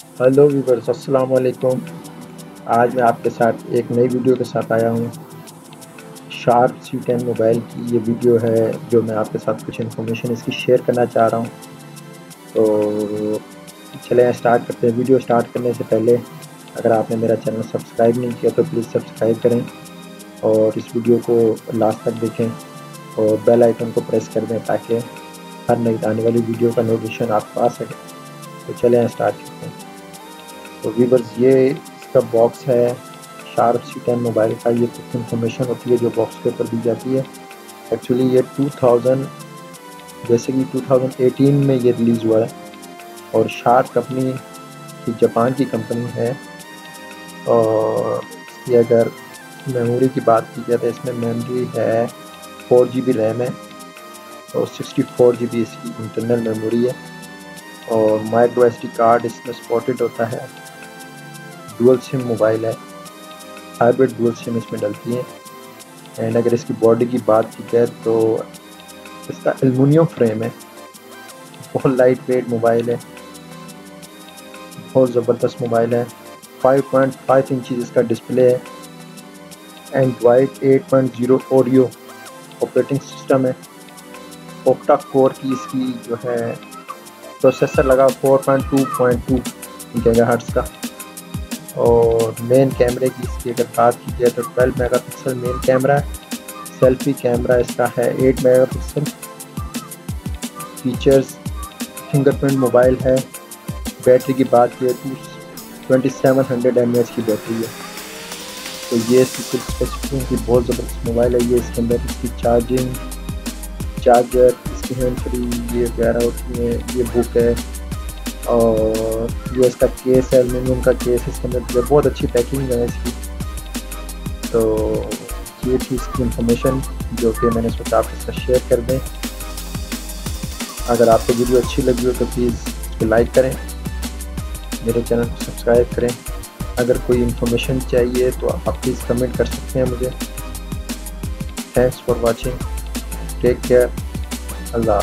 Hello viewers अस्सलाम वालेकुम। आज मैं आपके साथ एक नई वीडियो के साथ आया हूँ। शार्प सी टेन मोबाइल की ये वीडियो है, जो मैं आपके साथ कुछ इन्फॉर्मेशन इसकी शेयर करना चाह रहा हूँ। तो चले स्टार्ट करते हैं। वीडियो स्टार्ट करने से पहले, अगर आपने मेरा चैनल सब्सक्राइब नहीं किया तो प्लीज़ सब्सक्राइब करें और इस वीडियो को लास्ट तक देखें और बेल आइकन को प्रेस कर दें ताकि हर नई आने वाली वीडियो का नोटिफिकेशन आपको आ सके। तो चले स्टार्ट करते हैं। तो वीवर्स ये इसका बॉक्स है शार्प सी टेन मोबाइल का, ये कुछ इन्फॉर्मेशन होती है जो बॉक्स के ऊपर दी जाती है। एक्चुअली ये 2000 जैसे कि 2018 में ये रिलीज़ हुआ है। और शार्प कंपनी की जापान की कंपनी है। और इसकी अगर मेमोरी की बात की जाए तो इसमें मेमोरी है फोर जी बी रैम है। और सिक्सटी फोर जी बी इसकी इंटरनल मेमोरी है। और माइक्रो एस डी कार्ड इसमें स्पॉटेड होता है। डुअल सिम मोबाइल है। हाइब्रिड डुअल सिम इसमें डलती है। एंड अगर इसकी बॉडी की बात की जाए तो इसका एलमिनियम फ्रेम है। बहुत लाइट वेट मोबाइल है। बहुत ज़बरदस्त मोबाइल है। 5.5 इंच इसका डिस्प्ले है। एंड्रॉइड 8.0 ऑडियो ऑपरेटिंग सिस्टम है। ओक्टा कोर की इसकी जो है प्रोसेसर लगा 4.2.2 गीगाहर्ट्ज़ का। और मेन कैमरे की इसकी अगर बात की जाए तो 12 megapixel main camera selfie camera इसका है 8 मेगापिक्सल फीचर्स फिंगरप्रिंट मोबाइल है। बैटरी की बात की two twenty seven hundred M की बैटरी है। तो ये इसकी कुछ बहुत ज़बरदस्त मोबाइल है। ये इसके अंदर इसकी चार्जिंग चार्जर इसकी हैंड फ्री ये वगैरह होती है ये बुक है। और ये इसका केस है एलमिनियम का केस इसके अंदर बहुत अच्छी पैकिंग है इसकी। तो ये थी इसकी इंफॉर्मेशन जो कि मैंने सोचा आपके साथ शेयर कर दें। अगर आपको वीडियो अच्छी लगी हो तो प्लीज़ लाइक करें, मेरे चैनल को सब्सक्राइब करें। अगर कोई इन्फॉर्मेशन चाहिए तो आप प्लीज़ कमेंट कर सकते हैं मुझे। Thanks for watching take care Allah